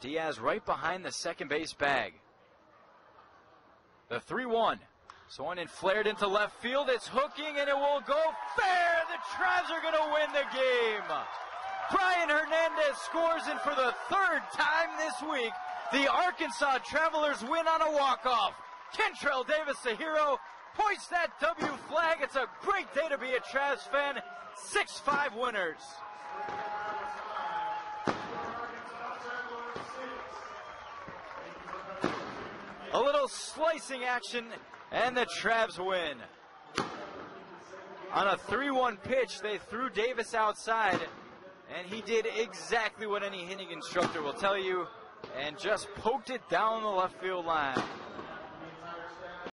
Diaz right behind the second base bag. The 3 1. Swung and flared into left field. It's hooking and it will go fair. The Travs are going to win the game. Brian Hernandez scores, and for the third time this week, the Arkansas Travelers win on a walk-off. Kentrail Davis, the hero, hoists that W flag. It's a great day to be a Travs fan. 6-5 winners. A little slicing action, and the Travs win. On a 3-1 pitch, they threw Davis outside, and he did exactly what any hitting instructor will tell you, and just poked it down the left field line.